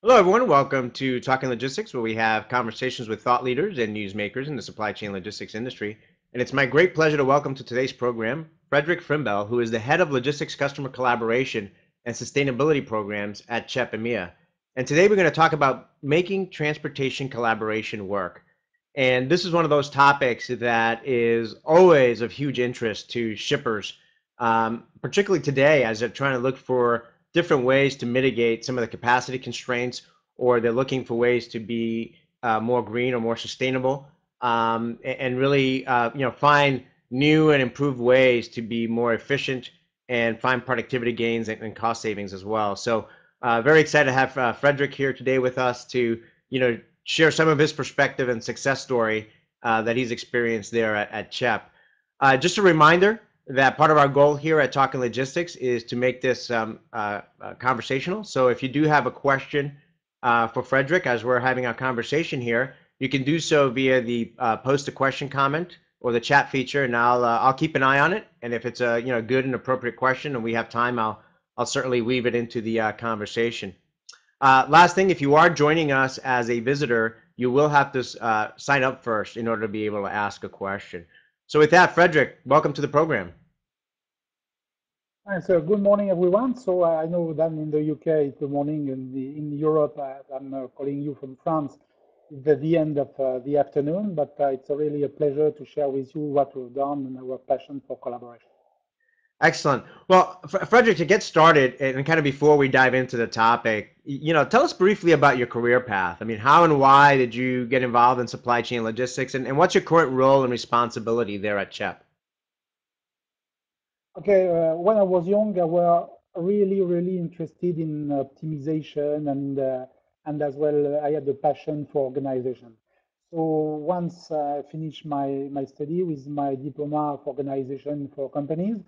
Hello, everyone. Welcome to Talking Logistics, where we have conversations with thought leaders and newsmakers in the supply chain logistics industry. And it's my great pleasure to welcome to today's program Frederic Fimbel, who is the head of logistics customer collaboration and sustainability programs at CHEP EMEA. And today we're going to talk about making transportation collaboration work. And this is one of those topics that is always of huge interest to shippers, um, particularly today as they're trying to look for different ways to mitigate some of the capacity constraints, or they're looking for ways to be uh, more green or more sustainable, um, and really, uh, you know, find new and improved ways to be more efficient and find productivity gains and, and cost savings as well. So, uh, very excited to have uh, Frederic here today with us to, you know, share some of his perspective and success story uh, that he's experienced there at, at CHEP. Uh, just a reminder that part of our goal here at Talking Logistics is to make this um, uh, uh, conversational. So if you do have a question uh, for Frederic as we're having our conversation here, you can do so via the uh, post a question comment or the chat feature, and I'll uh, I'll keep an eye on it. And if it's a you know good and appropriate question, and we have time, I'll I'll certainly weave it into the uh, conversation. last thing, if you are joining us as a visitor, you will have to sign up first in order to be able to ask a question. So with that, Frederic, welcome to the program. Hi, so good morning, everyone. So I know that in the UK it's the morning, and in Europe I'm uh, calling you from France. It's at the end of uh, the afternoon, but uh, it's really a pleasure to share with you what we've done and our passion for collaboration. Excellent. Well, Frederic, to get started, and kind of before we dive into the topic, you know, tell us briefly about your career path. I mean, how and why did you get involved in supply chain logistics, and, and what's your current role and responsibility there at CHEP? Okay, uh, when I was young, I was really, really interested in optimization and uh, and as well, uh, I had a passion for organization. So once I finished my, my study with my diploma of organization for companies,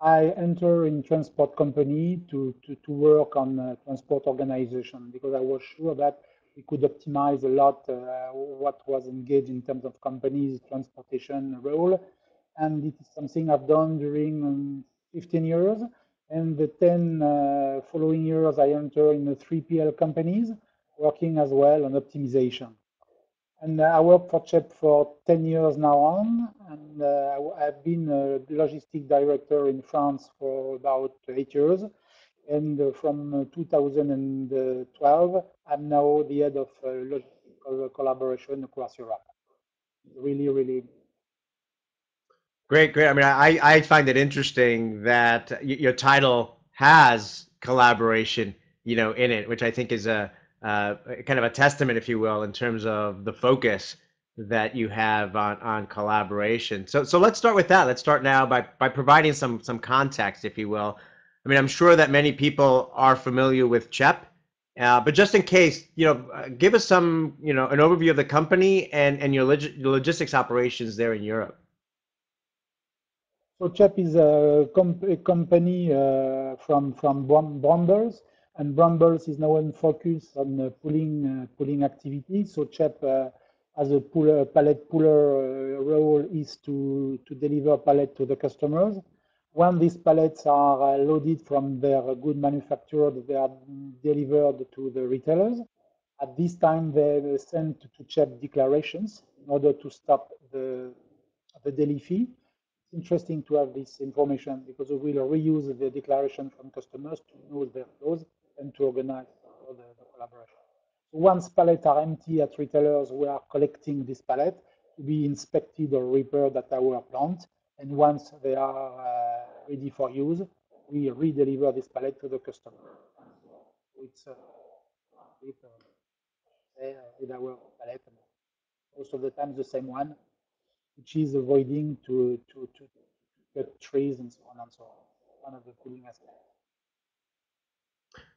I enter in transport company to, to, to work on uh, transport organization because I was sure that we could optimize a lot uh, what was engaged in terms of companies transportation role. And it is something I've done during um, 15 years. And the 10 uh, following years, I enter in the 3PL companies, working as well on optimization. And I worked for CHEP for 10 years now on, and uh, I've been a logistic director in France for about eight years. And uh, from uh, 2012, I'm now the head of uh, logistical collaboration across Europe. Really, really. Great, great. I mean, I, I find it interesting that your title has collaboration, you know, in it, which I think is a uh, kind of a testament, if you will, in terms of the focus that you have on, on collaboration. So, so let's start with that. Let's start now by, by providing some, some context, if you will. I mean, I'm sure that many people are familiar with CHEP, uh, but just in case, you know, uh, give us some, you know, an overview of the company and, and your, log your logistics operations there in Europe. So CHEP is a, comp a company uh, from from Brambles and Brambles is now in focus on uh, pooling uh, pooling activities. So CHEP uh, as a pooler, pallet pooler role is to to deliver pallet to the customers. When these pallets are loaded from their good manufacturer, they are delivered to the retailers. At this time, they send to CHEP declarations in order to stop the the daily fee interesting to have this information because we will reuse the declaration from customers to know their flows and to organize the, the collaboration. Once pallets are empty at retailers, we are collecting this pallet to be inspected or repaired at our plant. And once they are uh, ready for use, we re-deliver this pallet to the customer. It's uh, with, uh, with our pallet, most of the time the same one, which is avoiding to, to, to cut trees and so on and so on. One of the cooling aspects.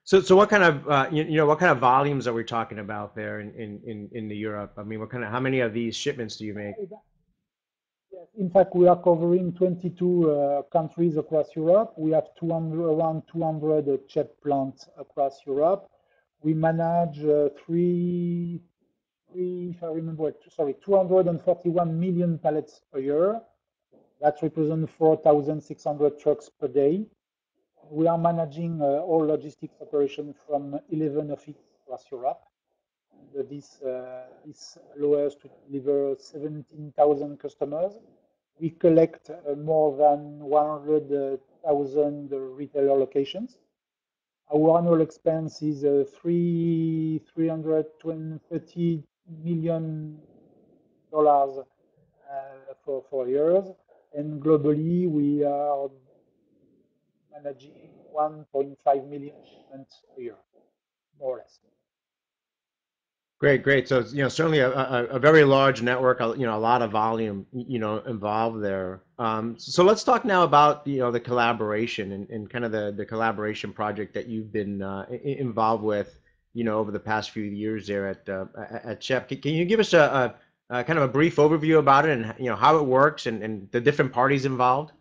So, so what kind of uh, you, you, know what kind of volumes are we talking about there in, in, in, in the Europe? I mean, what kind of how many of these shipments do you make? Yes, in fact, we are covering 22 uh, countries across Europe. We have 200 around 200 uh, CHEP plants across Europe. We manage uh, three, if I remember, sorry, 241 million pallets a year. That represents 4,600 trucks per day we are managing uh, all logistics operations from 11 offices across Europe. This, uh, this allows us to deliver 17,000 customers. We collect uh, more than 100,000 retailer locations. Our annual expense is uh, three 330 million dollars uh, for for years, and globally we are managing 1.5 million shipments a year, more or less. Great, great. So you know, certainly a, a, a very large network. You know, a lot of volume. You know, involved there. Um, so let's talk now about you know the collaboration and, and kind of the the collaboration project that you've been uh, involved with. You know, over the past few years there at uh, at CHEP. Can, you give us a, a, a, kind of a brief overview about it and you know how it works and, and the different parties involved?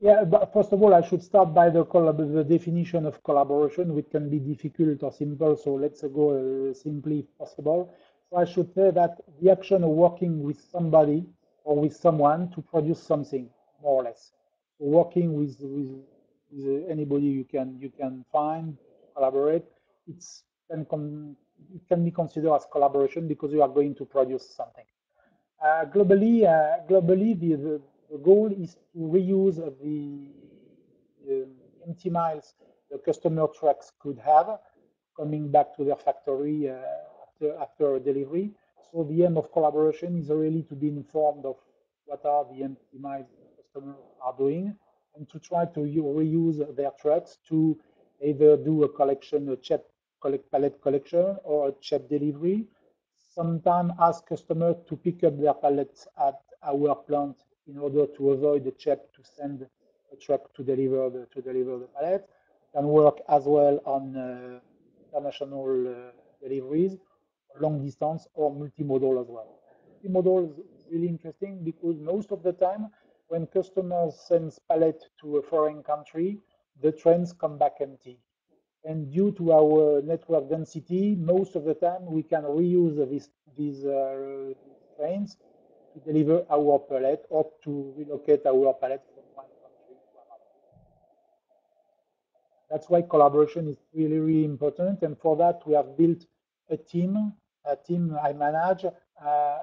Yeah, but first of all, I should start by the, the definition of collaboration, which can be difficult or simple. So let's go uh, simply if possible. So I should say that the action of working with somebody or with someone to produce something, more or less. Working with, with, with anybody you can you can find, collaborate, it's can it can be considered as collaboration because you are going to produce something. Uh, globally, uh, globally, the, the the goal is to reuse the um, empty miles the customer trucks could have coming back to their factory uh, after, after delivery. So the aim of collaboration is really to be informed of what are the empty miles customers are doing and to try to reuse their trucks to either do a collection, a CHEP collect, pallet collection or a CHEP delivery. Sometimes ask customers to pick up their pallets at our plant in order to avoid the CHEP to send a truck to deliver the, to deliver the pallet. Can work as well on uh, international uh, deliveries, long distance or multimodal as well. Multimodal is really interesting because most of the time when customers send pallet to a foreign country, the trains come back empty. And due to our network density, most of the time we can reuse these, these uh, trains to deliver our pallet or to relocate our pallet from one country to another. That's why collaboration is really, really important. And for that, we have built a team, a team I manage,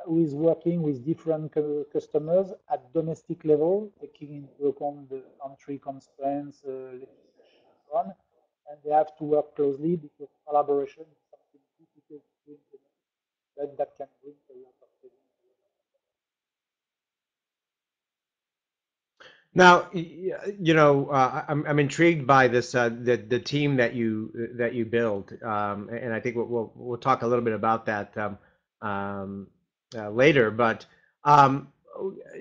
who is working with different customers at domestic level, taking into account the country constraints, uh, and so on. And they have to work closely because collaboration is something difficult to implement, but that can bring a lot Now, you know, uh, I'm I'm intrigued by this uh, the the team that you that you build, um, and I think we'll, we'll, we'll talk a little bit about that um, um, uh, later. But um,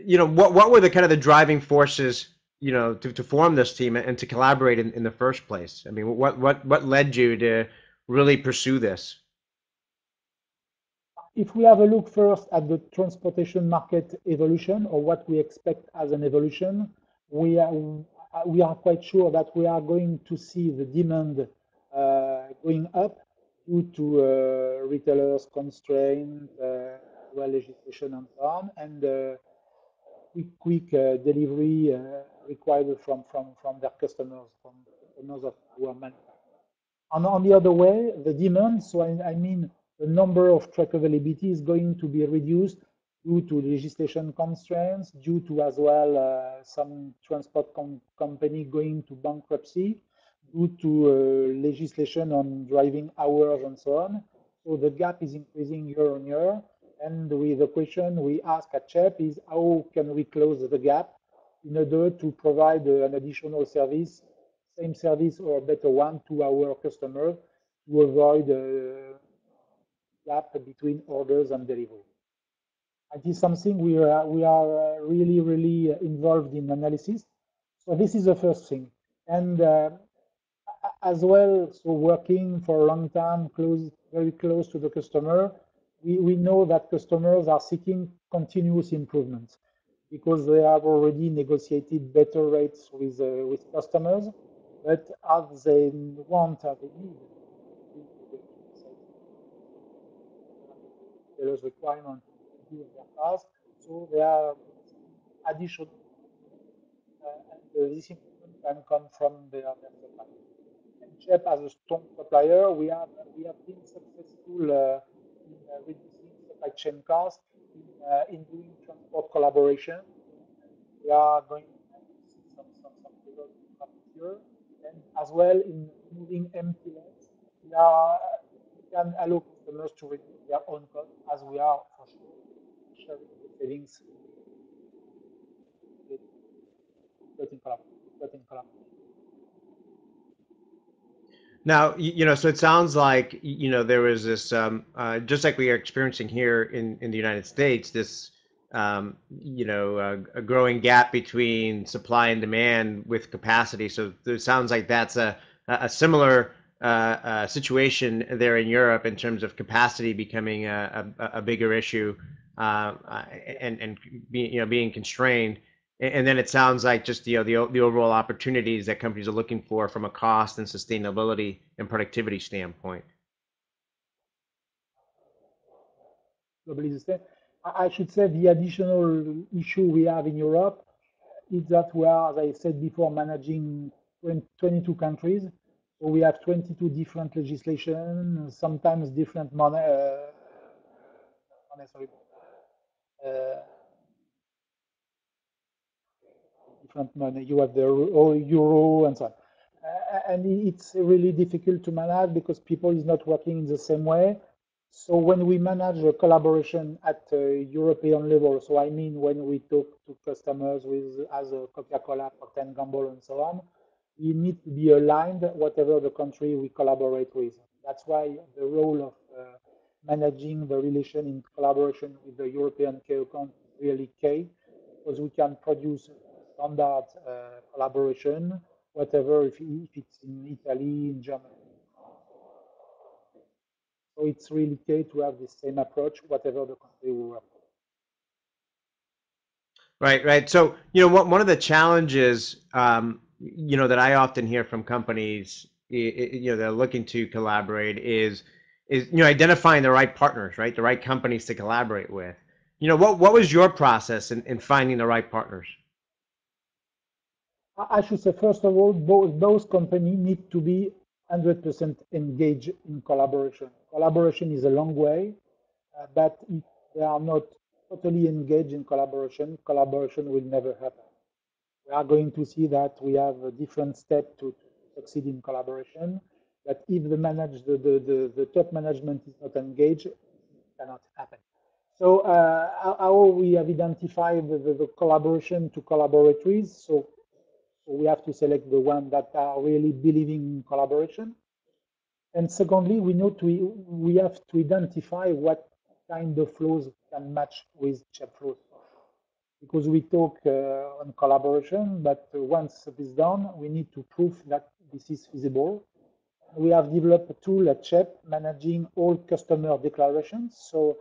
you know, what what were the kind of the driving forces, you know, to, to form this team and to collaborate in, in the first place? I mean, what what what led you to really pursue this? If we have a look first at the transportation market evolution or what we expect as an evolution, we are, we are quite sure that we are going to see the demand uh, going up due to uh, retailers constraint, uh, well legislation and so on, and uh, quick, quick delivery required from, from, from their customers, from customers of our manufacturers. On the other way, the demand, so I, I mean the number of truck availability is going to be reduced due to legislation constraints, due to as well uh, some transport com company going to bankruptcy, due to uh, legislation on driving hours and so on. So the gap is increasing year on year. And with the question we ask at CHEP is how can we close the gap in order to provide uh, an additional service, same service or a better one to our customers to avoid uh, gap between orders and delivery. It is something we are, we are really, really involved in analysis. So this is the first thing. And uh, as well, so working for a long time, close, very close to the customer, we, we know that customers are seeking continuous improvement because they have already negotiated better rates with, uh, with customers, but as they want, as they need, retailers requirement to do their task. So there are additional, uh, and this improvement can come from their, their As a strong supplier, we have we have been successful uh, in uh, reducing supply chain costs, in, uh, in doing transport collaboration. We are going to see some some some results here, and as well in moving empty lanes. We are we can allow customers to reduce their own costs as we are for sure sharing the savings. Getting collaboration. Now, you know, so it sounds like, you know, there was this, um, uh, just like we are experiencing here in, in the United States, this, um, you know, uh, a growing gap between supply and demand with capacity. So it sounds like that's a, a similar uh, uh, situation there in Europe in terms of capacity becoming a, a, a bigger issue uh, and, and being, you know, being constrained. And then it sounds like just you know the the overall opportunities that companies are looking for from a cost and sustainability and productivity standpoint. I should say the additional issue we have in Europe is that we are, as I said before, managing 22 countries. So we have 22 different legislation, sometimes different money. Uh, sorry. Uh, different money. You have the euro and so on. And it's really difficult to manage because people is not working in the same way. So when we manage a collaboration at a European level, so I mean when we talk to customers with as a Coca-Cola, Procter Gamble, and so on, we need to be aligned whatever the country we collaborate with. That's why the role of uh, managing the relation in collaboration with the European key account really key because we can produce standard uh, collaboration, whatever, if, if it's in Italy, in Germany. So it's really key to have the same approach, whatever the country we work. Right, right. So, you know, one of the challenges, um, you know, that I often hear from companies, you know, that are looking to collaborate is, is, you know, identifying the right partners, right? The right companies to collaborate with. You know, what, what was your process in, in finding the right partners? I should say, first of all, both those companies need to be 100% engaged in collaboration. Collaboration is a long way, uh, but if they are not totally engaged in collaboration, collaboration will never happen. We are going to see that we have a different step to, to succeed in collaboration. But if the manage the, the, the, the top management is not engaged, it cannot happen. So uh, how we have identified the, the, the collaboration to collaboratories. So so we have to select the one that are really believing in collaboration. And secondly, we know to, we have to identify what kind of flows can match with CHEP flows. Because we talk uh, on collaboration, but once it is done, we need to prove that this is feasible. We have developed a tool at CHEP managing all customer declarations. So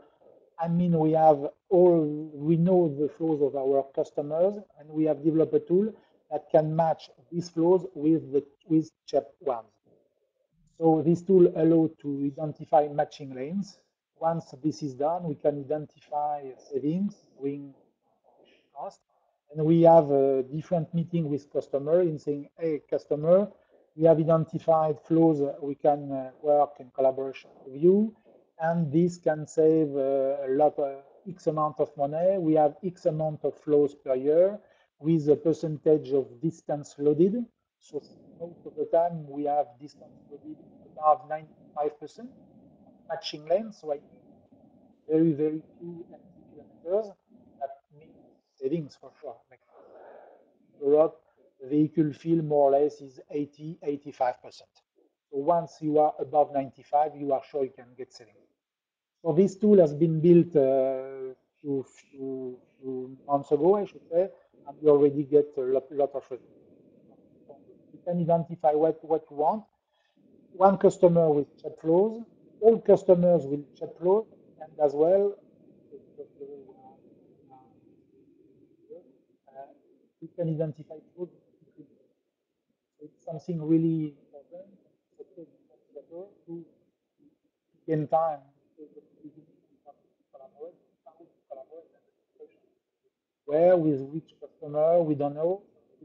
I mean, we have all, we know the flows of our customers, and we have developed a tool that can match these flows with the with CHEP ones. So this tool allows to identify matching lanes. Once this is done, we can identify savings, wing cost, and we have a different meeting with customer in saying, hey, customer, we have identified flows we can uh, work in collaboration with you, and this can save uh, a lot of X amount of money. We have X amount of flows per year with a percentage of distance loaded. So most of the time we have distance loaded above 95% matching lane. So I very, very few empty kilometers. That means savings for sure. Europe, the vehicle fill more or less is 80, 85%. So once you are above 95, you are sure you can get savings. So this tool has been built uh, few, few, months ago, I should say, you already get a lot, lot of results. You can identify what, what you want. One customer with CHEP flows, all customers with CHEP flows, and as well, uh, you can identify. It's something really important to gain time where, with which customer, we don't know.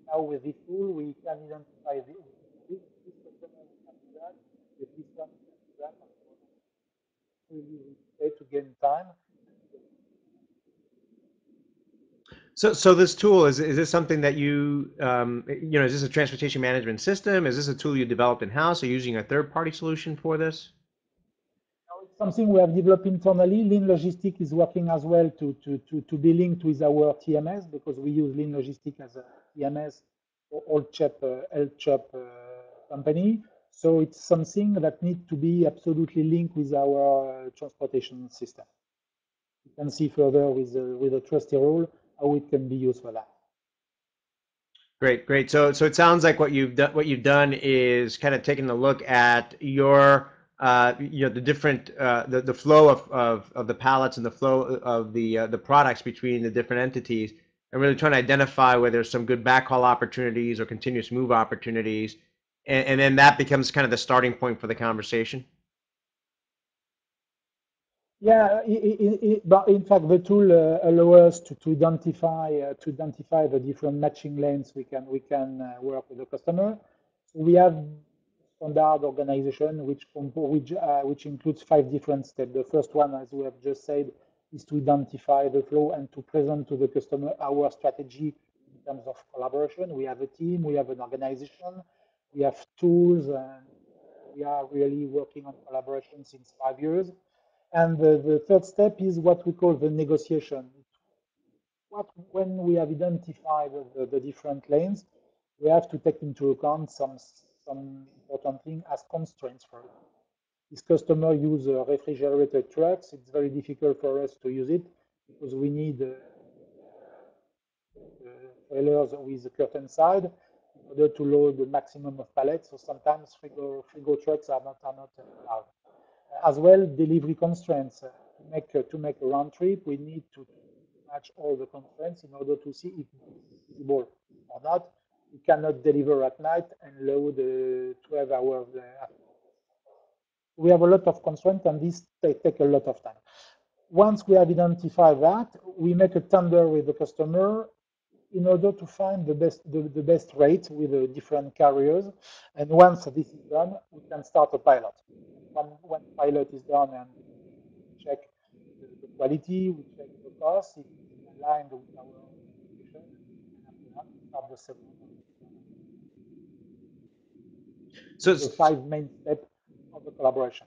Now with this tool, we can identify this, this, this customer to gain time. So, so this tool is is this something that you um, you know is this a transportation management system? Is this a tool you developed in house? Are you using a third party solution for this? Something we have developed internally. Lean Logistic is working as well to to to to be linked with our TMS because we use Lean Logistic as a TMS for all CHEP uh, health CHEP uh, company. So it's something that needs to be absolutely linked with our uh, transportation system. You can see further with the, with a trustee role how it can be used for that. Great, great. So, so it sounds like what you've done, what you've done is kind of taking a look at your, uh, you know, the different, uh, the the flow of, of of the pallets and the flow of the uh, the products between the different entities, and really trying to identify where there's some good backhaul opportunities or continuous move opportunities, and, and then that becomes kind of the starting point for the conversation. Yeah, it, it, but in fact, the tool uh, allows us to, to identify uh, to identify the different matching lanes we can we can uh, work with the customer. We have standard organization which which uh, which includes five different steps. The first one, as we have just said, is to identify the flow and to present to the customer our strategy in terms of collaboration. We have a team, we have an organization, we have tools, and we are really working on collaboration since five years. And the, the third step is what we call the negotiation. What, when we have identified the, the different lanes, we have to take into account some, some important thing as constraints for. This customer use uh, refrigerated trucks. It's very difficult for us to use it because we need uh, uh, trailers with a curtain side in order to load the maximum of pallets. So sometimes frigo, frigo trucks are not, are not allowed as well delivery constraints. Uh, to make to make a round trip, we need to match all the constraints in order to see if it's feasible or not. We cannot deliver at night and load uh, 12 hours. we have a lot of constraints, and this take, take a lot of time. Once we have identified that, we make a tender with the customer in order to find the best the, the best rate with the different carriers. And once this is done, we can start a pilot when, when pilot is done and check the, the quality, we check the cost, it's aligned with our application, and after that, start the second. So the five main steps of the collaboration.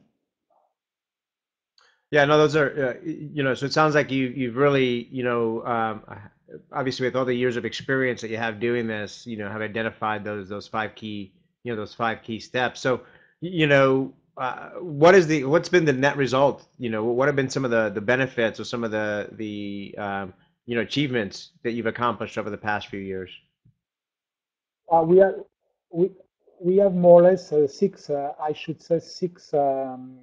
Yeah, no, those are, uh, you know, so it sounds like you, you've really, you know, um, obviously with all the years of experience that you have doing this, you know, have identified those, those five key, you know, those five key steps. So, you know, uh, what is the what's been the net result? You know, what have been some of the the benefits or some of the the um, you know achievements that you've accomplished over the past few years? Uh, we are we we have more or less uh, six, uh, I should say six um,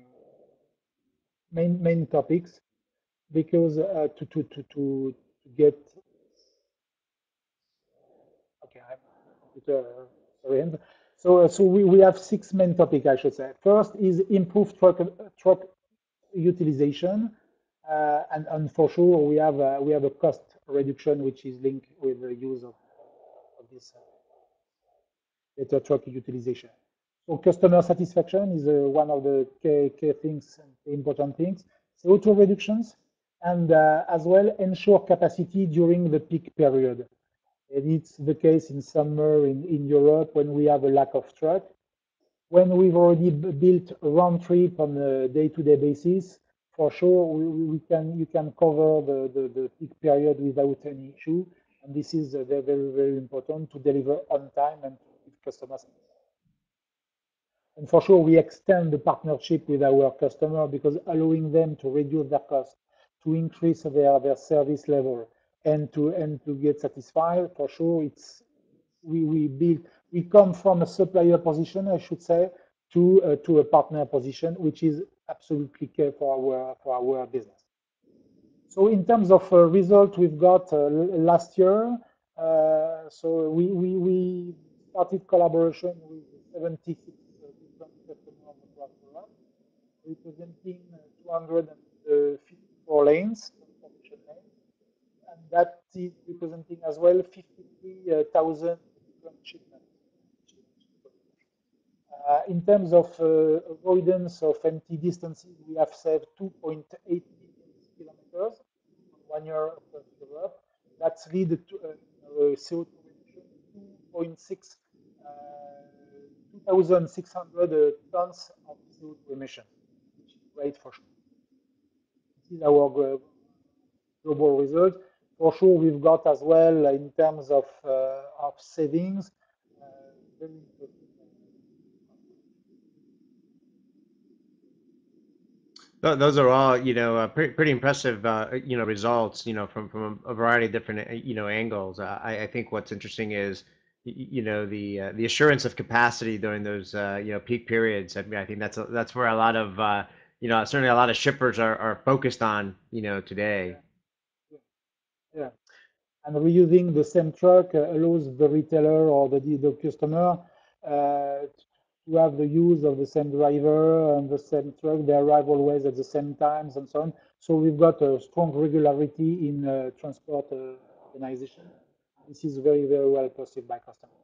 main main topics because uh, to to to to get okay, I'm. So, so we, we have six main topics, I should say. First is improved truck, truck utilization. Uh, and, and for sure, we have, a, we have a cost reduction, which is linked with the use of, of this better truck utilization. So customer satisfaction is uh, one of the key, key things, important things. CO2 reductions, and uh, as well ensure capacity during the peak period. And it's the case in summer in, in Europe when we have a lack of truck. When we've already built a round trip on a day-to-day -day basis, for sure we, we, can you can cover the, the, the, peak period without any issue. And this is uh, very, very, important to deliver on time and customers. And for sure, we extend the partnership with our customer because allowing them to reduce their cost, to increase their, their service level, and to and to get satisfied for sure it's we we build we come from a supplier position i should say to uh, to a partner position which is absolutely key for our for our business so in terms of uh, result we've got uh, last year uh, so we, we we started collaboration with 76 different customers across Europe representing uh, 254 lanes and that is representing as well 53,000 different shipments. Uh, in terms of uh, avoidance of empty distances, we have saved 2.8 kilometers one year across Europe. That's lead to uh, CO2 emission 2.6, uh, 2,600 tons of CO2 emission, which is great for sure. This is our global result. For sure, we've got as well in terms of, uh, of savings, uh, those are all, you know, uh, pretty, pretty impressive, uh, you know, results, you know, from from a variety of different, uh, you know, angles. Uh, I, I think what's interesting is, you know, the uh, the assurance of capacity during those, uh, you know, peak periods. I mean, I think that's a, that's where a lot of, you know, certainly a lot of shippers are, are focused on, you know, today. Yeah, and reusing the same truck allows the retailer or the the customer to have the use of the same driver and the same truck. They arrive always at the same times and so on. So we've got a strong regularity in uh, transport uh, organization. This is very, very well perceived by customers.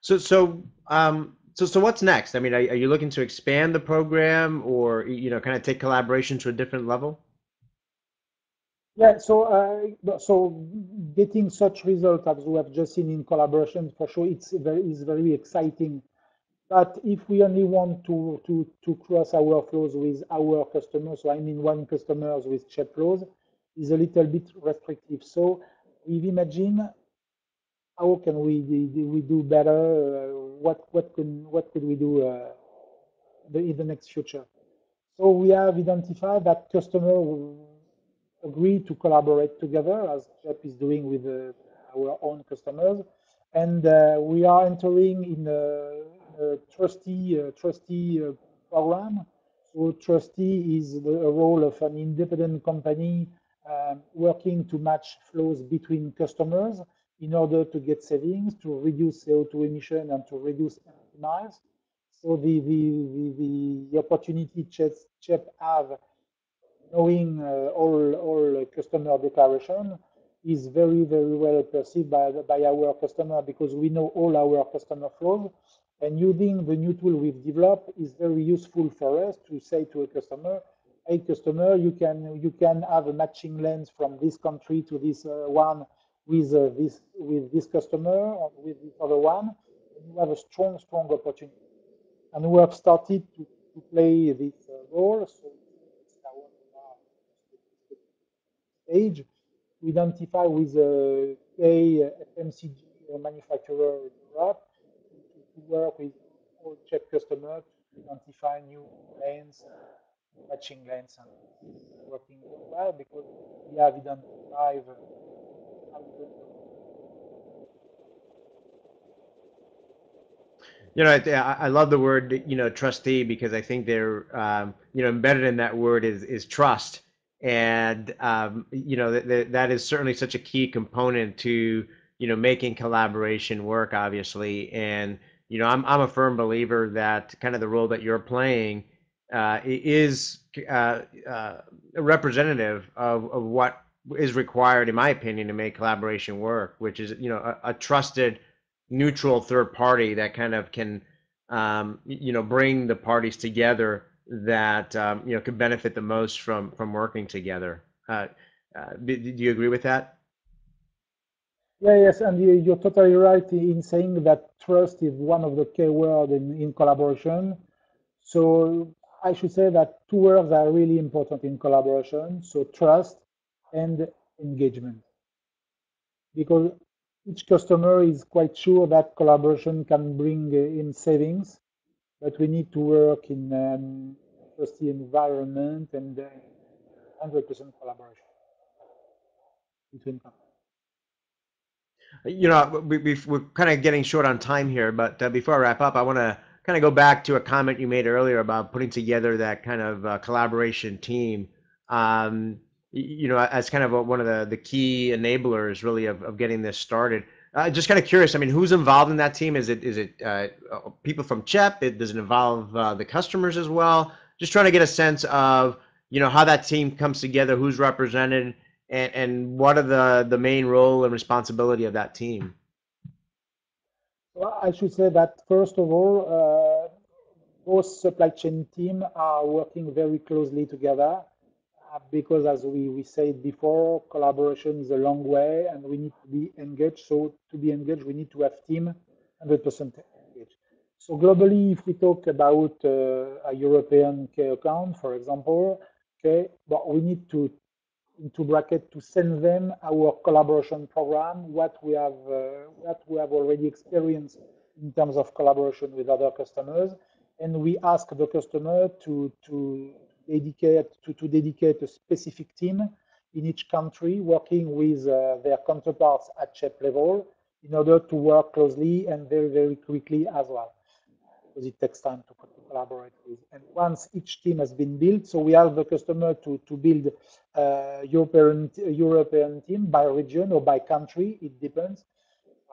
So, so, um, so, so what's next? I mean, are, are you looking to expand the program or, you know, kind of take collaboration to a different level? Yeah, so uh, so getting such results as we have just seen in collaboration for sure, it's very is very exciting but if we only want to, to, to cross our flows with our customers, so I mean one customers with CHEP flows, is a little bit restrictive. So we've imagined how can we we do better? Uh, what what could what could we do uh, in the next future? So we have identified that customer agree to collaborate together, as CHEP is doing with uh, our own customers, and we are entering in a trustee trustee program. So trustee is the role of an independent company um, working to match flows between customers in order to get savings, to reduce CO2 emission and to reduce miles. So the, the, the, the opportunity CHEP have knowing uh, all, all customer declaration is very, very well perceived by, by our customer because we know all our customer flows and using the new tool we've developed is very useful for us to say to a customer, hey customer, you can you can have a matching lanes from this country to this uh, one with uh, this with this customer or with this other one. You have a strong, strong opportunity. And we have started to, to play this uh, role. So it's now stage to identify with a FMCG manufacturer in Europe to work with all CHEP customers to identify new lanes, matching lanes, and working well because yeah, we have identified you know, I, I, love the word, you know, trustee because I think they're, um, you know, embedded in that word is is trust, and um, you know that that is certainly such a key component to you know making collaboration work, obviously, and you know, I'm I'm a firm believer that kind of the role that you're playing uh, is uh, uh, representative of, of what is required, in my opinion, to make collaboration work, which is you know a, a trusted, neutral third party that kind of can um, you know bring the parties together that um, you know could benefit the most from from working together. Uh, uh, do, do you agree with that? Yeah, yes, and you're totally right in saying that trust is one of the key words in, in collaboration. So I should say that two words are really important in collaboration. So trust and engagement. Because each customer is quite sure that collaboration can bring in savings, but we need to work in um, trusty environment and 100% uh, collaboration between companies. You know, we, are kind of getting short on time here, but uh, before I wrap up, I want to kind of go back to a comment you made earlier about putting together that kind of uh, collaboration team. Um, you know, as kind of a, one of the, the key enablers really of, of getting this started. Uh, just kind of curious. I mean, who's involved in that team? Is it is it uh, people from CHEP? It, does it involve uh, the customers as well? Just trying to get a sense of you know how that team comes together, who's represented, and, and what are the, the main role and responsibility of that team? Well, I should say that first of all, uh, both supply chain team are working very closely together uh, because as we, we said before, collaboration is a long way and we need to be engaged. So to be engaged, we need to have team 100% engaged. So globally, if we talk about uh, a European key account, for example, okay, but we need to into bracket to send them our collaboration program, what we have uh, what we have already experienced in terms of collaboration with other customers, and we ask the customer to to dedicate to, to dedicate a specific team in each country working with uh, their counterparts at CHEP level in order to work closely and very very quickly as well. Because it takes time to, to collaborate with. And once each team has been built, so we have the customer to, to build uh, European, European team by region or by country, it depends.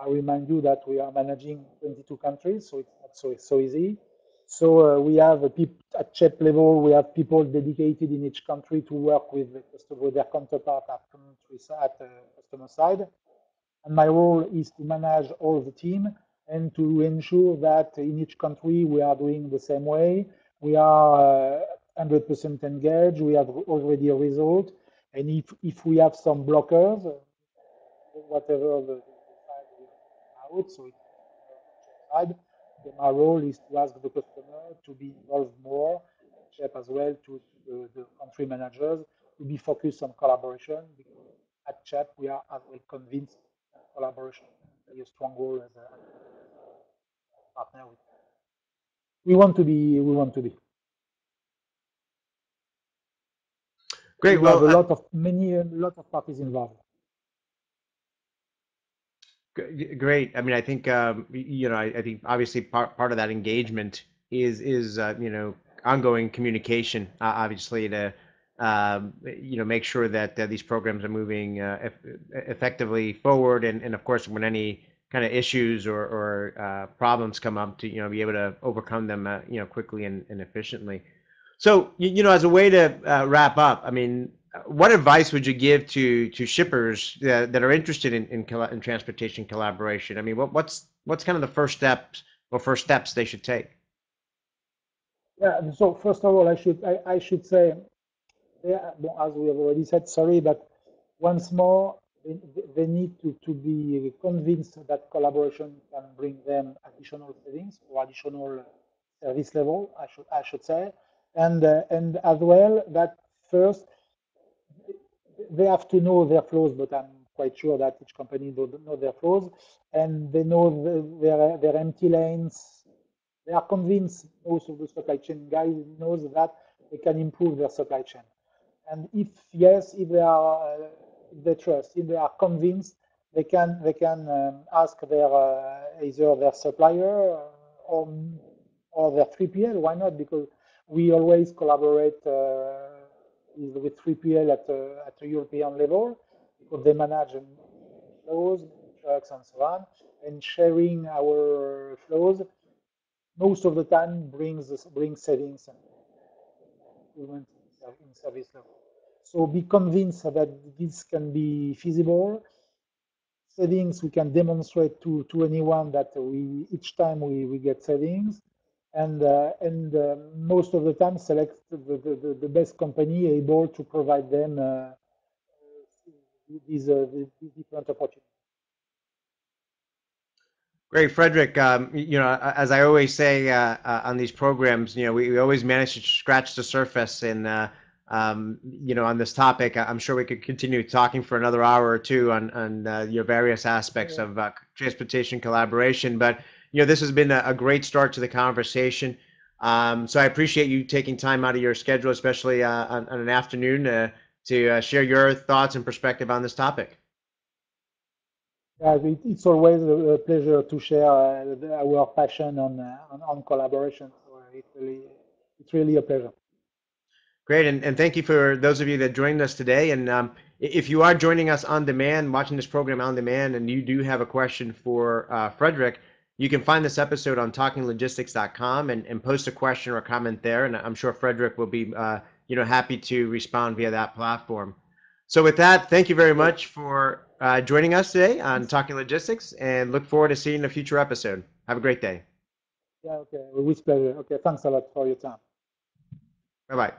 I remind you that we are managing 22 countries, so it's not so, so easy. So uh, we have at CHEP level, we have people dedicated in each country to work with, the customer, with their counterpart at, at uh, customer side. And my role is to manage all the team and to ensure that in each country we are doing the same way. We are 100% uh, engaged. We have already a result. And if, if we have some blockers, whatever the, we out, so it's then our role is to ask the customer to be involved more, CHEP as well, to, to the, the country managers, to be focused on collaboration. Because at CHEP, we are as well convinced collaboration is a strong role as a partner with. We want to be. We want to be. Great. We well, have a lot of many a lot of parties involved. Great. I mean, I think um, you know, I, I, think obviously part part of that engagement is is uh, you know ongoing communication, uh, obviously to um, you know make sure that uh, these programs are moving uh, eff effectively forward, and and of course when any kind of issues or, or uh, problems come up to you know be able to overcome them uh, you know quickly and, and efficiently. So you, you, know as a way to uh, wrap up, I mean, what advice would you give to to shippers that, that are interested in, in, in transportation collaboration? I mean, what, what's what's kind of the first steps or first steps they should take? Yeah. So first of all, I should I, I should say, yeah, as we have already said, sorry, but once more, they, need to, to be convinced that collaboration can bring them additional savings or additional service level, I should, I should say. And, uh, and as well, that first, they have to know their flows, but I'm quite sure that each company don't know their flows, and they know the, their, their empty lanes. They are convinced, most of the supply chain guys knows that they can improve their supply chain. And if yes, if they are uh, they trust, if they are convinced, they can they can um, ask their uh, either their supplier or or their 3PL. Why not? Because we always collaborate uh, with, with 3PL at a, at a European level because they manage flows, trucks, and so on. And sharing our flows most of the time brings brings savings in service level. So be convinced that this can be feasible. Savings we can demonstrate to, to anyone that we each time we, we get savings and uh, and uh, most of the time select the, the, the, best company able to provide them uh, these, uh, these different opportunities. Great, Frederic. Um, you know, as I always say uh, uh, on these programs, you know, we, we always manage to scratch the surface and um, you know, on this topic. I'm sure we could continue talking for another hour or two on on uh, your various aspects yeah. of uh, transportation collaboration. But you know, this has been a, a great start to the conversation. Um, so I appreciate you taking time out of your schedule, especially uh, on, on, an afternoon, uh, to uh, share your thoughts and perspective on this topic. Yeah, it's always a pleasure to share uh, our passion on, on, on collaboration. So it really, it's really a pleasure. Great, and, and thank you for those of you that joined us today. And um, if you are joining us on demand, watching this program on demand, and you do have a question for uh, Frederic, you can find this episode on talkinglogistics.com and, and post a question or a comment there. And I'm sure Frederic will be uh, you know, happy to respond via that platform. So with that, thank you very much for uh, joining us today on Talking Logistics and look forward to seeing a future episode. Have a great day. Yeah, okay, with pleasure. Okay, thanks a lot for your time. Bye bye.